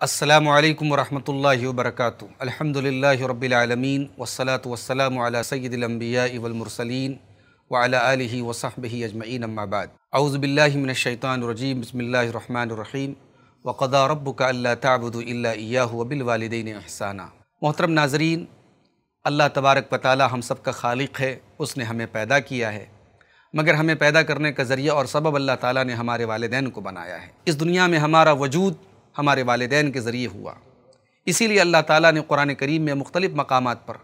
असलकम वरहमल वबरक अलहमदिल्ला रबालमीन वसलात वसलाम सैदिलम्बिया वलमरसलिन वाला वसहबी अजमैन अम्माबाद अउज़बिल्लिमिनशैतानरजीम बसमीम वक़दा रब्बुक अल्ला ताबुदु वबिलवालिदैन एहसाना मोहतरम नाजरीन अल्लाह तबारक व हम सब का खालिक है उसने हमें पैदा किया है मगर हमें पैदा करने का ज़रिया और सबब अल्लाह ताला ने हमारे वालदेन को बनाया है। इस दुनिया में हमारा वजूद हमारे वालदेन के ज़रिए हुआ। इसीलिए अल्लाह ताला ने कुरान करीम में मुख्तलिफ़ मकाम पर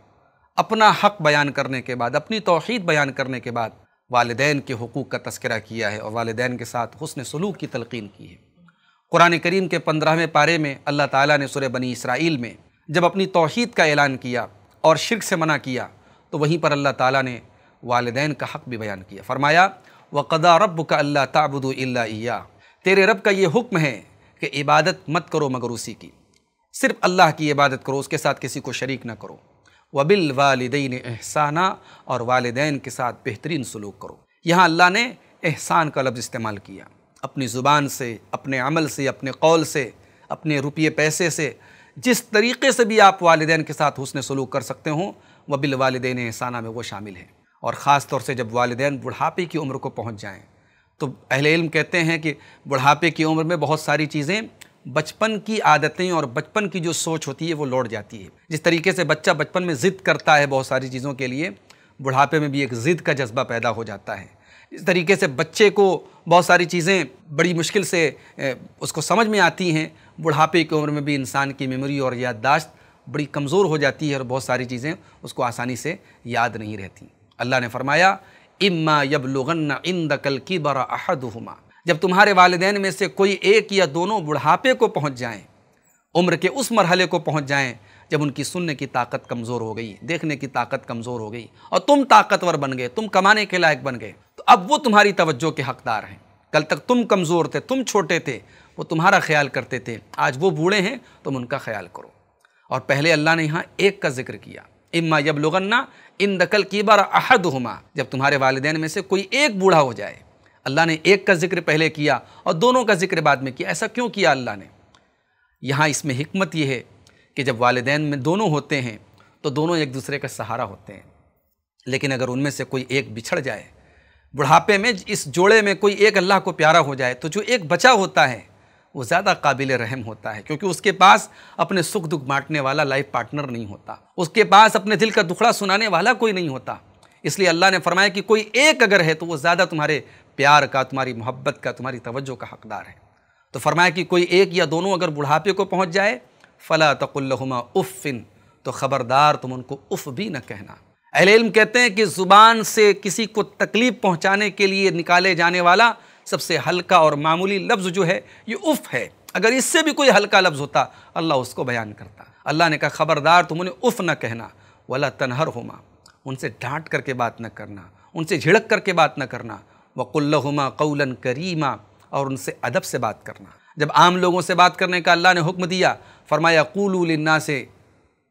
अपना हक़ बयान करने के बाद, अपनी तोहद बयान करने के बाद वालदेन के हकूक़ का तस्करा किया है और वालदेन के साथ हुसन सलूक की तलकिन की है। कुरान करीम के पंद्रहवें पारे में अल्लाह ताला ने सुर बनी इसराइल में जब अपनी तोहद का ऐलान किया और शिरक से मना किया तो वहीं पर अल्लाह ताला ने वालदेन का हक़ भी बयान किया। फ़रमाया व कदा रब का अल्लाह ताबुद तेरे रब का ये हुक्म है कि इबादत मत करो मगर उसी की। सिर्फ़ अल्लाह की इबादत करो, उसके साथ किसी को शरीक ना करो। वबिल वालदेन एहसाना और वालदेन के साथ बेहतरीन सलूक करो। यहाँ अल्लाह ने एहसान का लफ्ज़ इस्तेमाल किया। अपनी ज़ुबान से, अपने अमल से, अपने कौल से, अपने रुपये पैसे से, जिस तरीके से भी आप वालदेन के साथ हुसन सलूक कर सकते हो, वबिल वालदेन एहसाना में वो शामिल है। और ख़ास तौर से जब वालदेन बुढ़ापे की उम्र को पहुँच जाएँ तो अहले इल्म कहते हैं कि बुढ़ापे की उम्र में बहुत सारी चीज़ें बचपन की आदतें और बचपन की जो सोच होती है वो लौट जाती है। जिस तरीके से बच्चा बचपन में ज़िद करता है बहुत सारी चीज़ों के लिए, बुढ़ापे में भी एक ज़िद का जज्बा पैदा हो जाता है। इस तरीके से बच्चे को बहुत सारी चीज़ें बड़ी मुश्किल से उसको समझ में आती हैं। बुढ़ापे की उम्र में भी इंसान की मेमोरी और याददाश्त बड़ी कमज़ोर हो जाती है और बहुत सारी चीज़ें उसको आसानी से याद नहीं रहती। अल्लाह ने फरमाया इम्मा यबलुगन्ना इंद कल की बरा अहदुमा जब तुम्हारे वालदेन में से कोई एक या दोनों बुढ़ापे को पहुँच जाएँ, उम्र के उस मरहले को पहुँच जाएँ, जब उनकी सुनने की ताकत कमज़ोर हो गई, देखने की ताकत कमज़ोर हो गई, और तुम ताकतवर बन गए, तुम कमाने के लायक बन गए तो अब वो तुम्हारी तवज्जो के हकदार हैं। कल तक तुम कमज़ोर थे, तुम छोटे थे, वो तुम्हारा ख्याल करते थे, आज वो बूढ़े हैं, तुम उनका ख्याल करो। और पहले अल्लाह ने यहाँ एक का ज़िक्र किया इम्मा यबलुगन्ना इन दकल की बार अहद हुमा जब तुम्हारे वालदेन में से कोई एक बूढ़ा हो जाए, अल्लाह ने एक का ज़िक्र पहले किया और दोनों का ज़िक्र बाद में किया। ऐसा क्यों किया अल्लाह ने? यहाँ इसमें हमत यह है कि जब वालदेन में दोनों होते हैं तो दोनों एक दूसरे का सहारा होते हैं। लेकिन अगर उनमें से कोई एक बिछड़ जाए, बुढ़ापे में इस जोड़े में कोई एक अल्लाह को प्यारा हो जाए तो जो एक बचा होता है वो ज़्यादा काबिल रहम होता है, क्योंकि उसके पास अपने सुख दुख बांटने वाला लाइफ पार्टनर नहीं होता। उसके पास अपने दिल का दुखड़ा सुनाने वाला कोई नहीं होता। इसलिए अल्लाह ने फरमाया कि कोई एक अगर है तो वो ज़्यादा तुम्हारे प्यार का, तुम्हारी मोहब्बत का, तुम्हारी तवज्जो का हकदार है। तो फरमाया कि कोई एक या दोनों अगर बुढ़ापे को पहुँच जाए, फ़ला तकुल्लहुमा उफ़िन तो ख़बरदार तुम उनको उफ़ भी न कहना। अहल कहते हैं कि ज़ुबान से किसी को तकलीफ़ पहुँचाने के लिए निकाले जाने वाला सबसे हल्का और मामूली लफ्ज़ जो है, ये उफ़ है। अगर इससे भी कोई हल्का लफ्ज़ होता, अल्लाह उसको बयान करता। अल्लाह ने कहा, ख़बरदार, तुम उन्हें उफ़ न कहना। वला तनहर होमा उनसे डांट करके बात न करना। उनसे झिड़क करके बात न करना। वकुल्लहुमा कौलन करीमा, और उनसे अदब से बात करना। जब आम लोगों से बात करने का अल्लाह ने हुक्म दिया, फरमाया कूलना से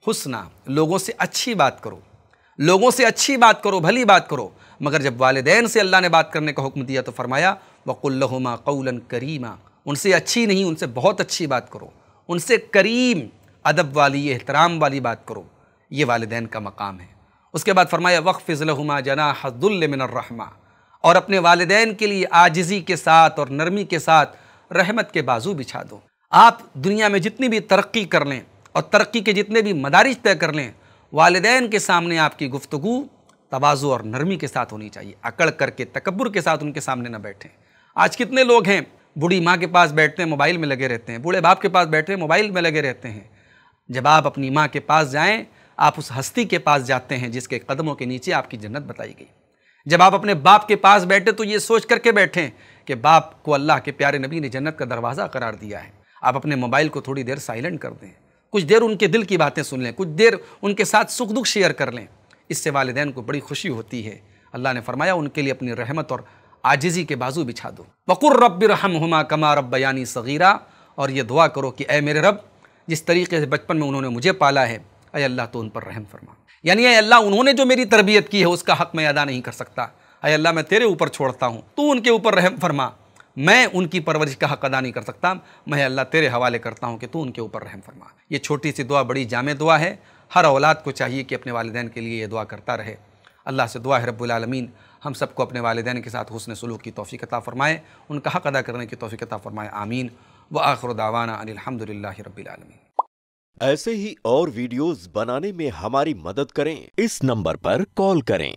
हुसना, लोगों से अच्छी बात करो। लोगों से अच्छी बात करो, भली बात करो। मगर जब वालदेन से अल्लाह ने बात करने का हुक्म दिया तो फरमाया वकुल्लहुमा कौलन करीमा। उनसे अच्छी नहीं, उनसे बहुत अच्छी बात करो। उनसे करीम, अदब वाली, एहतराम वाली बात करो। ये वालदेन का मकाम है। उसके बाद फरमाया वक़ फ़िज़लहुमा जना हद्दुल्लमिनर्रहमा और अपने वालदेन के लिए आजिज़ी के साथ और नरमी के साथ रहमत के बाजू बिछा दो। आप दुनिया में जितनी भी तरक्की कर लें और तरक्की के जितने भी मदारिज तय कर लें वालदेन के सामने आपकी गुफ्तु तवाज़ु और नरमी के साथ होनी चाहिए। अकड़ करके तकबर के साथ उनके सामने न बैठें। आज कितने लोग हैं, बूढ़ी माँ के पास बैठते हैं, मोबाइल में लगे रहते हैं, बूढ़े बाप के पास बैठे हैं, मोबाइल में लगे रहते हैं। जब आप अपनी माँ के पास जाएँ, आप उस हस्ती के पास जाते हैं, जिसके कदमों के नीचे आपकी जन्नत बताई गई। जब आप अपने बाप के पास बैठे तो ये सोच करके बैठें कि बाप को अल्लाह के प्यारे नबी ने जन्नत का दरवाज़ा करार दिया है। आप अपने मोबाइल को थोड़ी देर साइलेंट कर दें। कुछ देर उनके दिल की बातें सुन लें, कुछ देर उनके साथ सुख दुख शेयर कर लें। इससे वालदेन को बड़ी खुशी होती है। अल्लाह ने फरमाया, उनके लिए अपनी रहमत और आजिज़ी के बाजू बिछा दो। वकुर रब रहम हुमा कमा रब यानी सगीरा और ये दुआ करो कि, ए मेरे रब, जिस तरीके से बचपन में उन्होंने मुझे पाला है, अय अल्लाह तो उन पर रहम फरमा। यानी अल्लाह, उन्होंने जो मेरी तरबियत की है, उसका हक मैं अदा नहीं कर सकता। अय अल्लाह, मैं तेरे ऊपर छोड़ता हूँ। तू उनके ऊपर रहम फरमा। मैं उनकी परवरिश का हक अदा नहीं कर सकता। मैं अल्लाह तेरे हवाले करता हूँ कि तू उनके ऊपर रहम फरमा। ये छोटी सी दुआ बड़ी जाम दुआ है। हर औलाद को चाहिए कि अपने वालदेन के लिए ये दुआ करता रहे। अल्लाह से दुआ है रब्बुल हम सबको अपने वालदेन के साथ हुसन सलूक की तोफ़ी कता फ़रमाए। उनका हक अदा करने की तोफ़ी कता फ़रमाए। आमीन। व आखिर दावाना अनिलहमदिल्ला रबीआलमीन ऐसे ही और वीडियोस बनाने में हमारी मदद करें। इस नंबर पर कॉल करें।